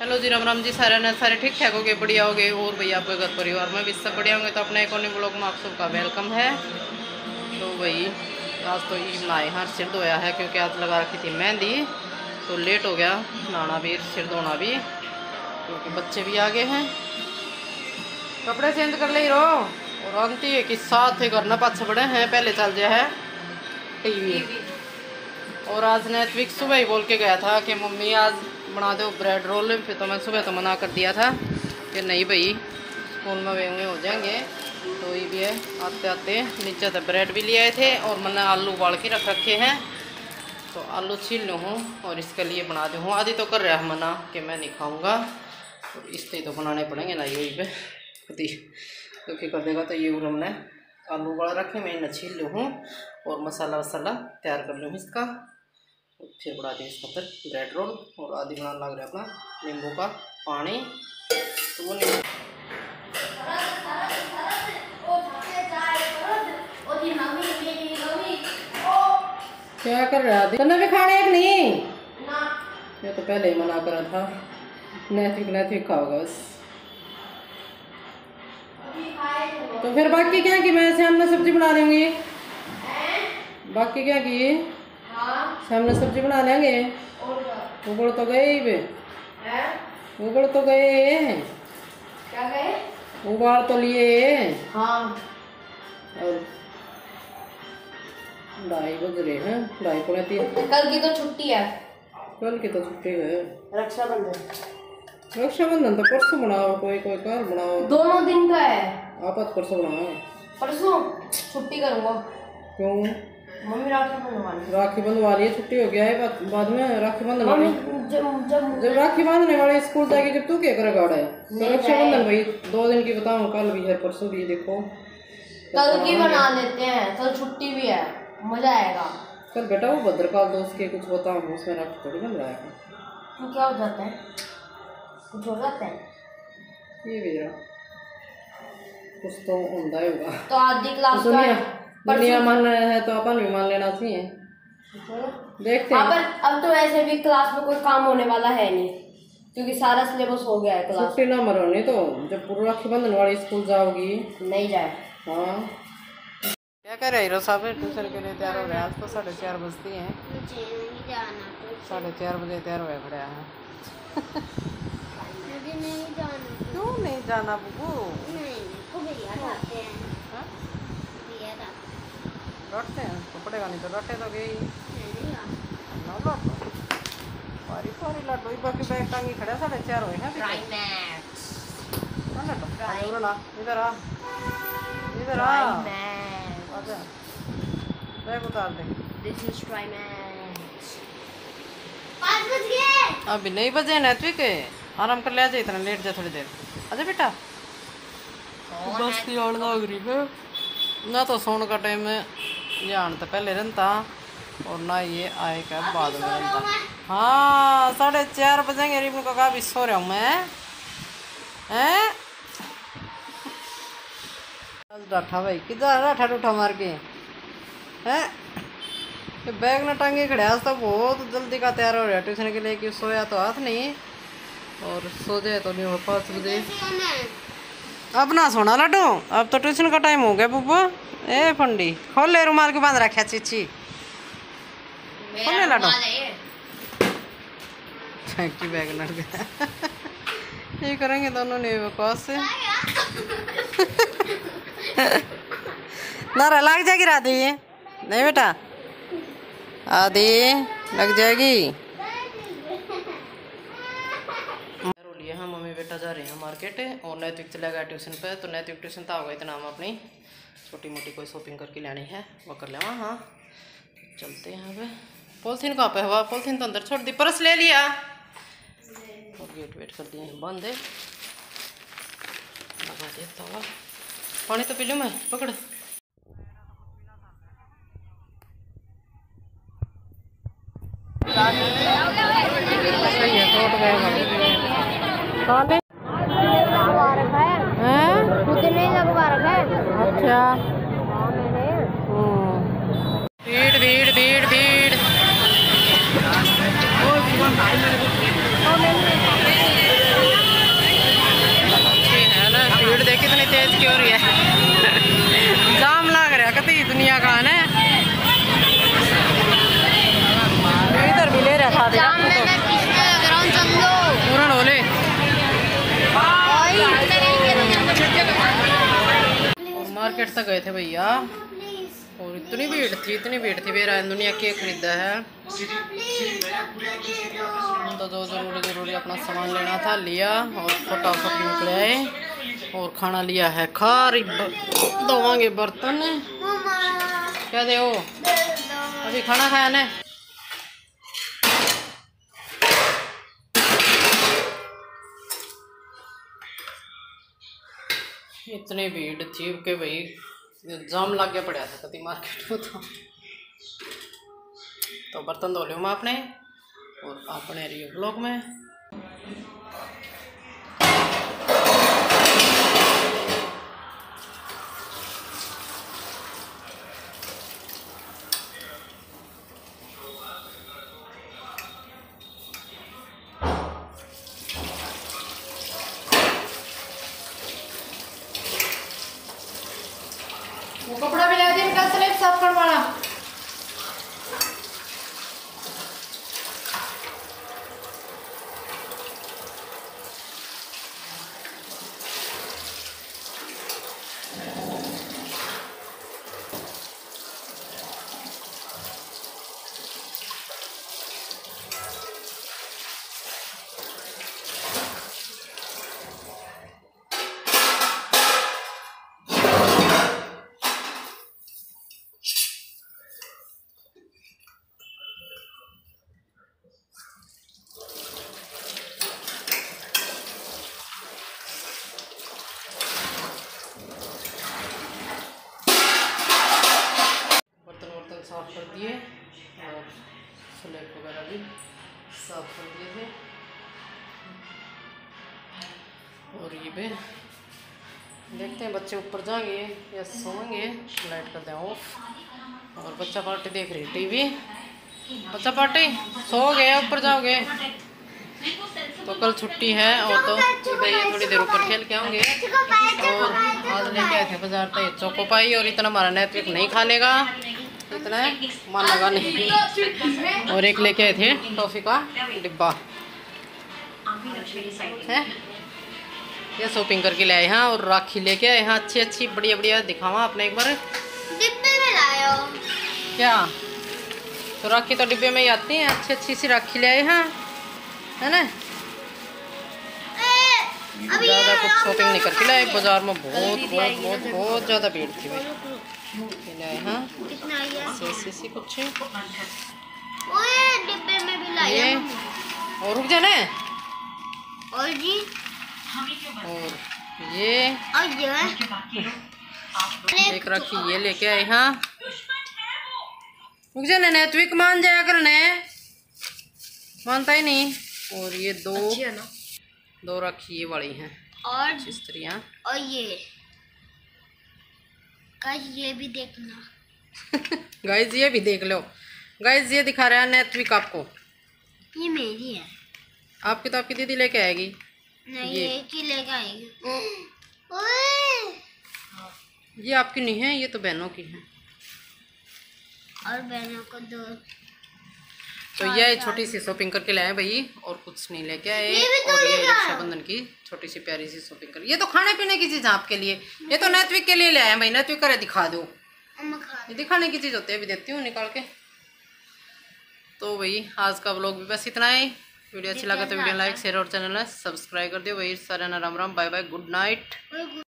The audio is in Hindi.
हेलो जी, राम राम जी, सारे ने सारे ठीक ठाक हो गए बढ़िया हो गए और भैया आपके घर परिवार में भी सब बढ़िया होंगे? तो अपने एक और ब्लॉग में आप सबका वेलकम है। तो भाई, आज तो ईद नहाए हाँ सिर धोया है, क्योंकि आज लगा रखी थी मेहंदी। तो लेट हो गया, नहाना भी, सिर धोना भी, क्योंकि बच्चे भी आ गए हैं। कपड़े चेंज कर ले रो और आंटी है कि साथ ही करना पाछे बड़े हैं, पहले चल जाए है। टीवी। और आज नैतविक सुबह ही बोल के गया था कि मम्मी, आज बना दो ब्रेड रोल फिर तो मैं सुबह तो मना कर दिया था कि नहीं भाई स्कूल में वे हो जाएँगे। तो ये भी है, आते आते नीचे से ब्रेड भी ले आए थे और मैंने आलू उबाल के रख रखे हैं। तो आलू छील लूँ हूँ और इसके लिए बना दूँ हूँ। आदि तो कर रहा है मना कि मैं नहीं खाऊँगा। और इसलिए तो बनाने पड़ेंगे ना यही पे। खुद ही क्योंकि कर देगा तो ये हमने आलू उबाल रखे, मैं इन्हें छील लूँ हूँ और मसाला वसाला तैयार कर लूँ इसका। फिर बना दें इसका फिर ब्रेड रोल और आदि बनाना लग रहा है अपना, नींबू का पानी। तो वो नींबू क्या कर रहा है तने भी खाने एक नहीं? ये तो पहले ही मना करा था। नैतिक नैतिक खाओगा बस। तो फिर बाकी क्या की? मैं में सब्ज़ी बना लेंगे बाकी क्या की? में सब्ज़ी बना लेंगे। उबड़ तो गए ही? बे उबड़ तो गए क्या गए उबाल तो लिए हाँ। और ढाई बज रहे हैं ढाई पौने तीन कल की तो छुट्टी है। कल की तो छुट्टी है। रक्षाबंधन। रक्षाबंधन तो परसों बनाओ कोई कोई कल बनाओ दोनों दिन का है। आपत परसों बनाओ परसों? छुट्टी करूँगा। क्यों? मम्मी राखी बनवानी राखी बंधवा लिए छुट्टी हो गया है बाद, में राखी बंधन मम्मी जब जब जब राखी बांधने वाले स्कूल जाके जब तू क्या करेगा है तो रक्षाबंधन भाई दो दिन की बताऊँ कल भी है परसों भी देखो। कल की बना लेते हैं कल छुट्टी भी है मज़ा आएगा। कल बेटा वो भद्रकाल दोस्त के कुछ बताऊँ उसमें राखी थोड़ी बन रहा है। तो क्या हो जाता है? कुछ हो जाता है? ये भी कुछ तो ਹੁੰਦਾ ही होगा। तो आधी क्लास का दुनिया मान रहे हैं तो अपन भी मान लेना चाहिए। देखते हाँ हैं। पर अब तो ऐसे भी क्लास में कोई काम होने वाला है नहीं क्योंकि सारा सिलेबस हो गया है क्लास छुट्टी ना मरोनी तो जब पूरा राखी बंधन वाली स्कूल जाओगी। नहीं जाए। हाँ। क्या कर रहे हीरो साहब? ट्यूशन के लिए तैयार हो रहे हैं आज तो साढ़े चार बजती हैं। मुझे नहीं जाना साढ़े चार बजे तैयार हुए खड़े हैं। नहीं क्यों नहीं जाना बुबू? नहीं को भैया जाते हैं हाँ? भैया लौटते हैं तो पड़ेगा नहीं तो लौटे तो गई हैं। ना पारी पारी लौटो ये बाकी बैग टांगी खड़े साढ़े चार हुए हैं हाँ लौटो आ ना इधर आ इधर आ। बैग उतार दे। दिस इज़ ट्राइमैक्स पाँच बज गए। अभी नहीं बजे नैत्विक आराम कर ले जा इतना लेट जा थोड़ी देर। आजा बेटा। बस की लग रही है। ना तो सोने का टाइम में जान तो पहले रहता और ना ये आए का बाद में रहता हाँ साढ़े चार बजेंगे रिबन को कहा भी सो रहा हूँ मैं हैं डाठा भाई किधर डाठा डूठा मार के हैं ये बैग न टांगे खड़े आज तो बहुत जल्दी का तैयार हो रहा है ट्यूशन के लिए कि सोया तो हाथ नहीं और सो जाए तो नहीं हो पाँच बजे अब ना सोना लड्डू अब तो ट्यूशन का टाइम हो गया बुब्बू ए फंडी खोल ले रुमाल के बाँध रखा चीची। खोल ले लड्डू की बैग लड़ गया ये करेंगे दोनों ने बकवास से। ना लग जाएगी राधी। नहीं बेटा। आदि लग जाएगी। लिए हम मम्मी बेटा जा रहे हैं मार्केट और नैतिक चला गया ट्यूशन पे तो नैतिक ट्यूशन तो होगा इतना हम अपनी। छोटी मोटी कोई शॉपिंग करके लानी है, वो कर लेवा हाँ। चलते हैं अब। पॉलिथीन कहाँ पे हुआ पॉलिथीन तो अंदर छोड़ दी, परस ले लिया। और गेट वेट कर दिए बंद है। लगा देता हुआ पानी तो पी लूँ मैं, पकड़। सही है क्या भीड़ भीड़ भीड़ भीड़। है ना भीड़ देखी इतनी तेज क्यों रही है। मार्केट तक गए थे भैया। और इतनी भीड़ थी, इतनी भीड़ थी। मेरा दुनिया के खरीदा है। तो जो ज़रूरी ज़रूरी अपना सामान लेना था, लिया और फटाफट निकले आए। और खाना लिया है खारी धोवांगे बर्तन। क्या दे अभी खाना खाया ने? इतनी भीड़ थी कि भाई, जाम लग गया पड़ा था कति मार्केट में तो। तो बर्तन धो लियो मैं अपने, और अपने रियो ब्लॉग में वो कपड़ा भी ले दिया इनका स्लेब साफ़ करवाना बर्तन वर्तन साफ़ कर दिए और स्लेब वगैरह भी साफ़ कर दिए थे ये भी देखते हैं बच्चे ऊपर जाएँगे या सोएँगे। लाइट करते हैं ऑफ़ और बच्चा पार्टी देख रही टीवी बच्चा पार्टी सो गए ऊपर जाओगे? तो कल छुट्टी है और तो भैया थोड़ी देर ऊपर खेल के आएँगे और आज लेके आए थे बाज़ार पे। चोको पाई और इतना हमारा नेतविक नहीं खा लेगा इतना मानेगा नहीं। और एक लेके आए थे टॉफी का डिब्बा। है? ये शॉपिंग करके ले आए हैं और राखी लेके आए हैं। अच्छी अच्छी बढ़िया बढ़िया। दिखावा आपने एक बार। डिब्बे में लायो क्या? तो राखी तो डिब्बे में ही आती हैं। अच्छी अच्छी सी राखी ले आए हैं। है ना? ज़्यादा कुछ शॉपिंग नहीं करके लाए। बाज़ार में बहुत बहुत बहुत बहुत ज़्यादा भीड़ थी। भाई लाए हाँ। कितना है ऐसे कुछ। ओए डिब्बे में भी लाया ये और रुक जाना। है और जी? और ये और ये? एक राखी ये लेके आए हाँ। रुक जाना नैतविक मान जाया करना है मानता ही नहीं। और ये दो ना? दो राखी ये वाली हैं। और स्त्रियाँ और ये। गाइस ये भी देखना। गाइज़ ये भी देख लो। गाइज़ ये दिखा रहा है नैतविक आपको। ये मेरी है। आपकी तो आपकी दीदी लेके आएगी। नहीं ये। एक ही ये आपकी नहीं है ये तो बहनों की है। और बहनों को दो। तो ये छोटी सी शॉपिंग करके लाए भाई और कुछ नहीं लेके आए। तो और ये रक्षाबंधन की छोटी सी प्यारी सी शॉपिंग कर। ये तो खाने पीने की चीज़ है आपके लिए। ये तो नैतविक के लिए ले आए भाई। नैतविक करे दिखा दो। ये दिखाने की चीज़ होती है अभी देती हूँ निकाल के। तो भाई आज का व्लॉग भी बस इतना ही। वीडियो अच्छी लगा तो वीडियो लाइक, शेयर और चैनल सब्सक्राइब कर दियो। वही सारे Ram Ram. Bye bye. Good night.